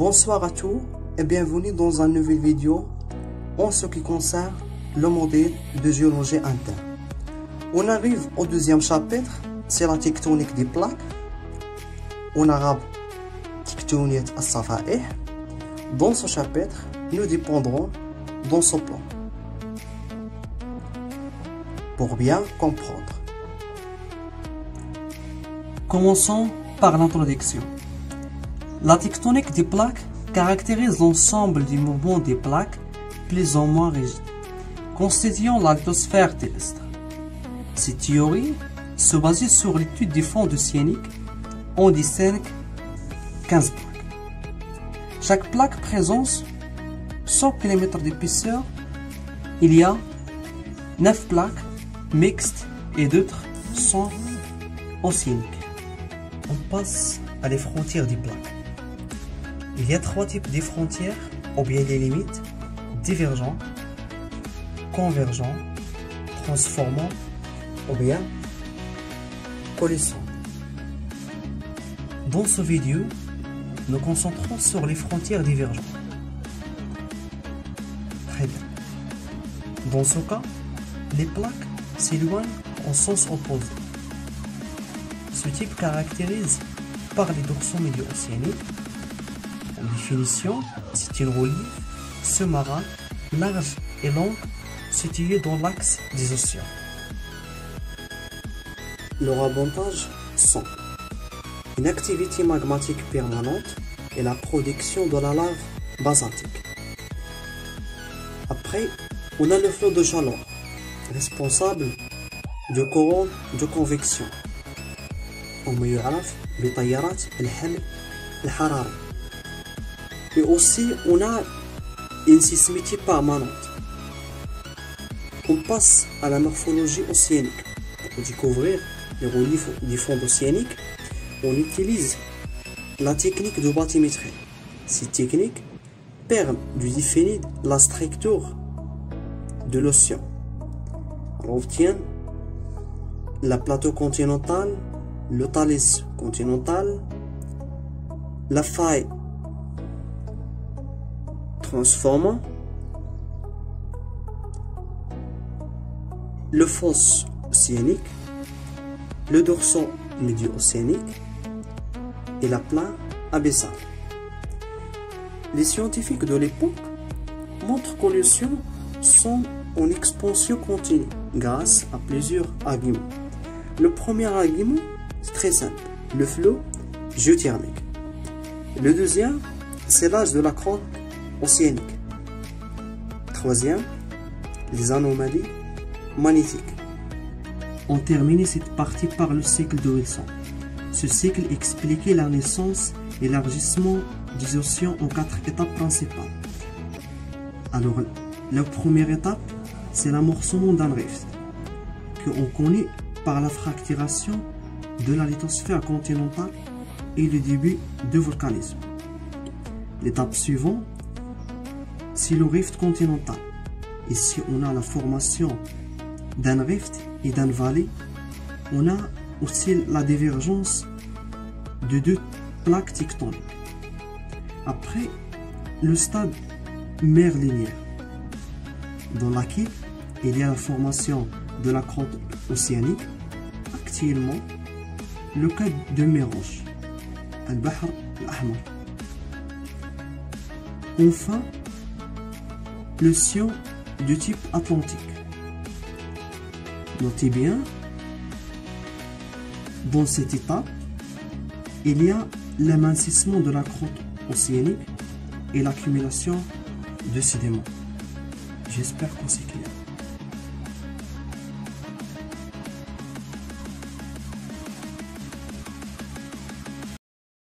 Bonsoir à tous et bienvenue dans une nouvelle vidéo en ce qui concerne le modèle de géologie interne. On arrive au deuxième chapitre, c'est la tectonique des plaques. En arabe, tectonique al Dans ce chapitre, nous dépendrons dans ce plan. Pour bien comprendre. Commençons par l'introduction. La tectonique des plaques caractérise l'ensemble du mouvement des plaques plus ou moins rigides, constituant la terrestre. Cette théorie se base sur l'étude des fonds océaniques. On distingue 15 plaques. Chaque plaque présente 100 km d'épaisseur. Il y a 9 plaques mixtes et d'autres sont océaniques. On passe à les frontières des plaques. Il y a trois types de frontières, ou bien les limites, divergents, convergents, transformants, ou bien coalescents. Dans ce vidéo, nous concentrons sur les frontières divergentes. Très bien. Dans ce cas, les plaques s'éloignent en sens opposé. Ce type caractérise par les dorsaux médio-océaniques définition, c'est une relief sous-marin large et longue située dans l'axe des océans. Leurs avantages sont une activité magmatique permanente et la production de la lave basaltique. Après, on a le flot de chaleur, responsable du courant de convection. وما يعرف بتيارات الحمل الحراري et aussi, on a une sismicité permanente. On passe à la morphologie océanique. Pour découvrir les reliefs du fond océanique, on utilise la technique de bathymétrie. Cette technique permet de définir la structure de l'océan. On obtient la plateau continental, le talus continental, la faille transformant le fosse océanique, le dorsal médio-océanique et la plaque abyssale. Les scientifiques de l'époque montrent que les océans sont en expansion continue grâce à plusieurs arguments. Le premier argument, c'est très simple, le flot géothermique. Le deuxième, c'est l'âge de la crotte océanique. Troisième, les anomalies magnétiques. On termine cette partie par le cycle de Wilson. Ce cycle expliquait la naissance et l'élargissement des océans en quatre étapes principales. Alors, la première étape, c'est l'amorcement d'un rift, que on connaît par la fracturation de la lithosphère continentale et le début du volcanisme. L'étape suivante, c'est le rift continental. Ici, on a la formation d'un rift et d'un vallée. On a aussi la divergence de deux plaques tectoniques. Après, le stade mer linéaire, dans laquelle il y a la formation de la crotte océanique. Actuellement, le cas de Mérange, Al-Bahr al-Ahmar. Enfin, sion de type atlantique. Notez bien, dans cette étape, il y a l'amincissement de la croûte océanique et l'accumulation de sédiments. J'espère qu'on s'est.